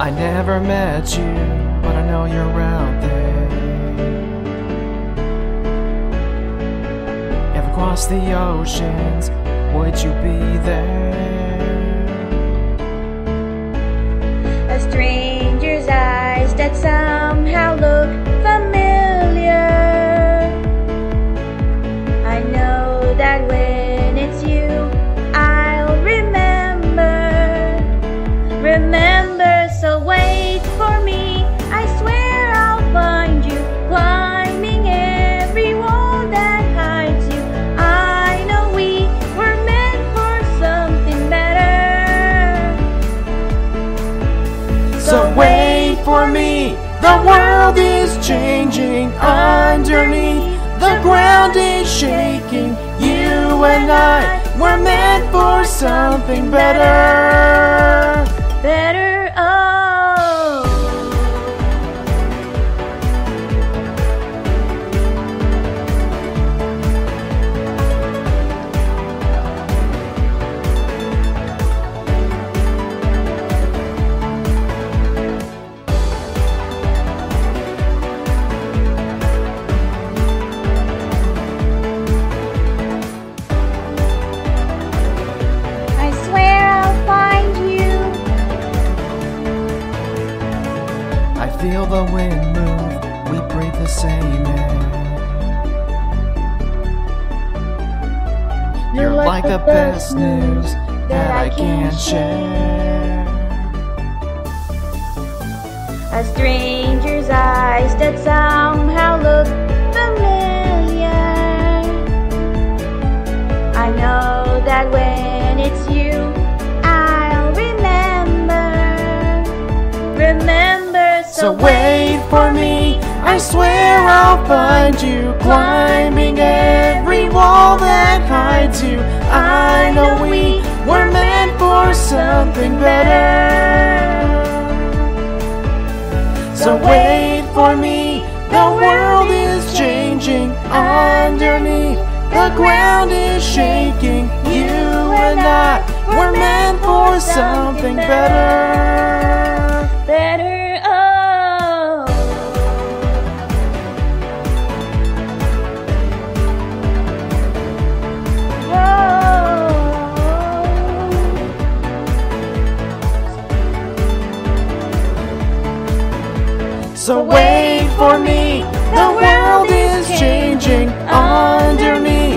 I never met you, but I know you're out there. If across the oceans, would you be there? The world is changing underneath. The ground is shaking. You and I were meant for something better. The wind move, we breathe the same air. You're like the best news that I can't share. A stranger's eyes that somehow look familiar. I know that when it's you, So wait for me, I swear I'll find you climbing every wall that hides you. I know we were meant for something better. So wait for me, the world is changing underneath. The ground is shaking. You and I were meant for something better. So wait for me, the world is changing underneath.